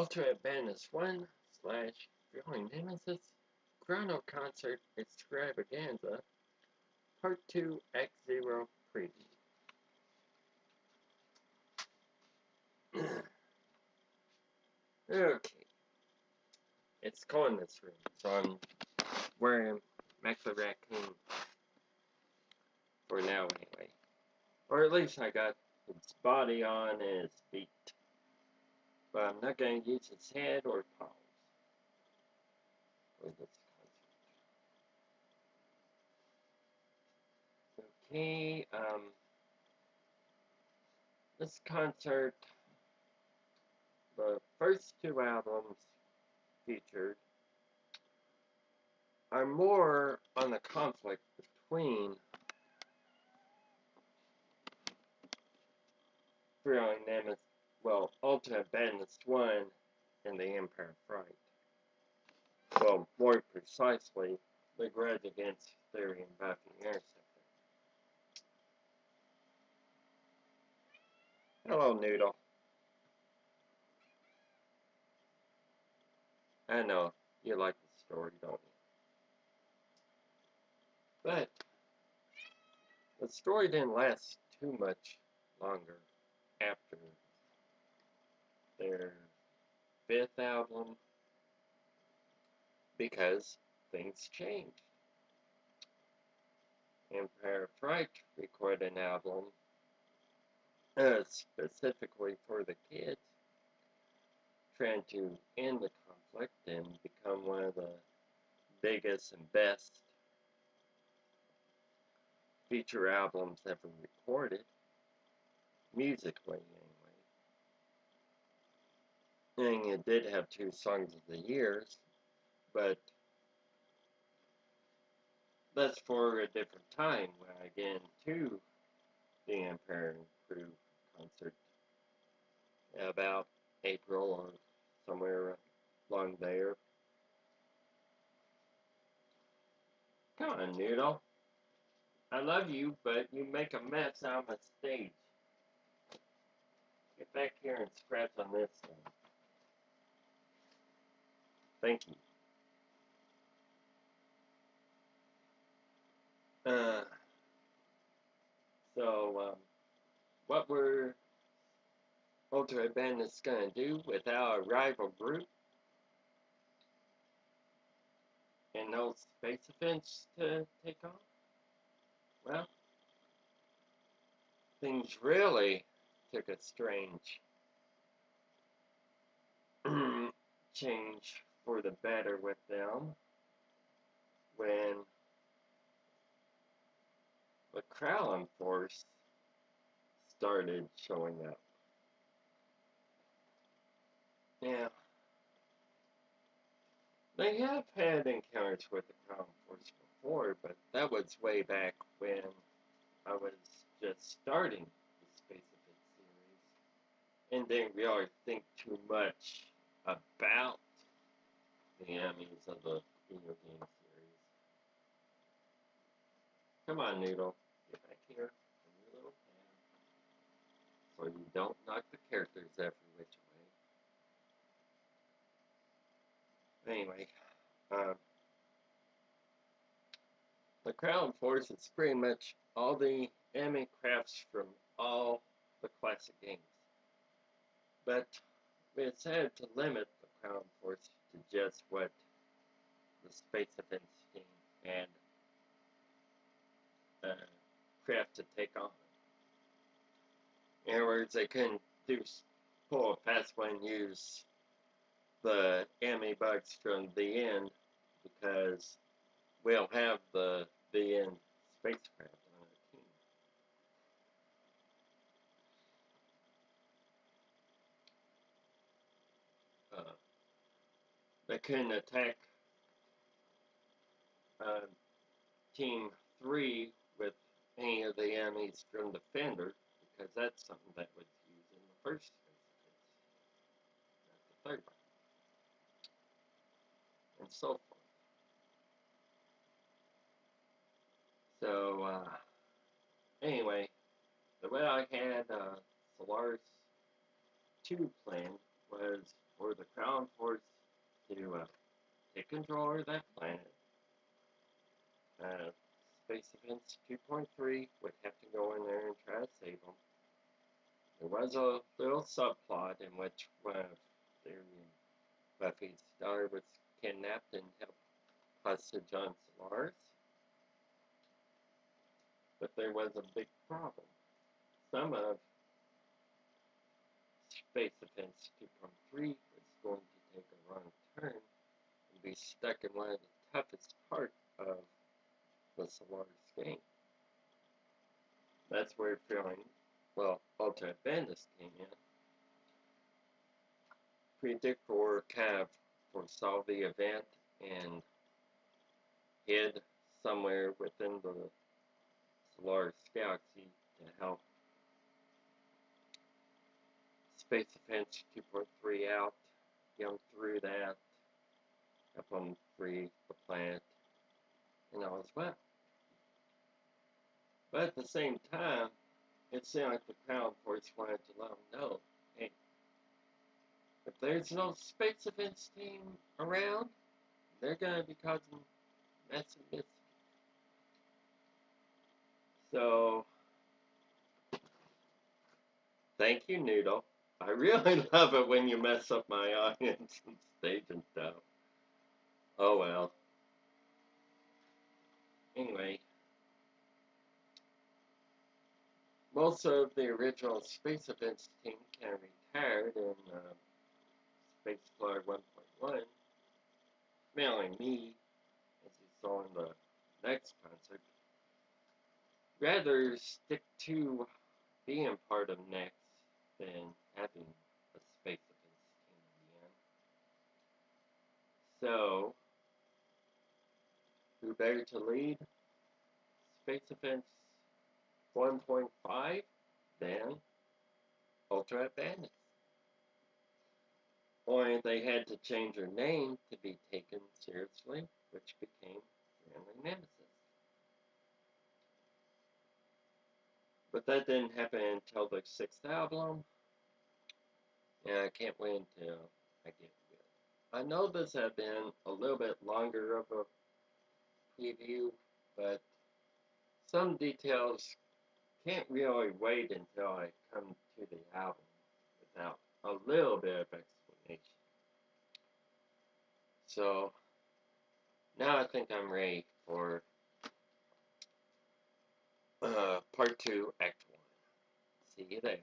Ultra Bandits 1 slash Growing Nemesis Chrono Concert Extravaganza Part 2 X Zero Preview. okay. It's cold in this room, so I'm wearing Mecha Raccoon for now anyway. Or at least I got its body on and its feet. But I'm not going to use its head or paws. Concert. Okay, um, this concert, the first two albums featured are more on the conflict between them as well, Ultimate Badness 1 and the Empire Fright. Well, more precisely, the grudge against Theory and Interceptor. Hello, Noodle. I know, you like the story, don't you? But, the story didn't last too much longer after fifth album because things changed. Empire Fright recorded an album uh, specifically for the kids, trying to end the conflict and become one of the biggest and best feature albums ever recorded, musically thing, it did have two songs of the years, but that's for a different time when I get into the Empire Crew concert about April or somewhere along there. Come on, Noodle. I love you, but you make a mess of my stage. Get back here and scratch on this thing. Thank you. Uh, so, um, what were Ultra Bandits going to do with our rival group? And those space events to take on? Well, things really took a strange change for the better with them when the Krallen Force started showing up. Now, they have had encounters with the Krallen Force before, but that was way back when I was just starting the Space Defense series and didn't really think too much about the enemies of the video game series. Come on, Noodle. Get back here your little. So you don't knock the characters every which way. Anyway, uh, the Krallen Force is pretty much all the enemy crafts from all the classic games. But we decided to limit the Krallen Force to just what the Space Defense team and uh, craft to take on. In other words, they couldn't do pull a fast one use the enemy bugs from the end because we'll have the the end spacecraft on our team. Uh, they couldn't attack uh, Team 3 with any of the enemies from Defender, because that's something that was used in the first instance, not the third one, and so forth. So, uh, anyway, the way I had uh, Solaris 2 planned was for the Crown Force to uh, take control of that planet. Uh, Space Defense 2.3 would have to go in there and try to save them. There was a little subplot in which one of their Buffy's daughter was kidnapped and held hostage on Solaris. But there was a big problem. Some of Space Defense 2.3 was going to take a wrong turn and be stuck in one of the toughest parts of the Solaris game. That's where feeling, well, Ultra Bendis came in. Predict or kind of foresaw the event and hid somewhere within the Solaris galaxy to help Space Defense 2.3 out, them through that, help them free the plant, and all as well. But at the same time, it seemed like the Crown Force wanted to let them know, hey, if there's no Space Defense team around, they're going to be causing massive mischief. So, thank you, Noodle. I really love it when you mess up my audience and stage and stuff. Oh well. Anyway, most of the original Space Defense team kind of retired in uh, Space Flyer 1.1, mainly me, as you saw in the next concert, rather stick to being part of Next than having a Space Defense team in the end. So, better to lead Space Defense 1.5 than Ultra Bandits? Only they had to change their name to be taken seriously, which became Friendly Nemesis. But that didn't happen until the sixth album. Yeah, I can't wait until I get. I know this had been a little bit longer of a preview, but some details can't really wait until I come to the album without a little bit of explanation. So now I think I'm ready for uh, part two, act one. See you there.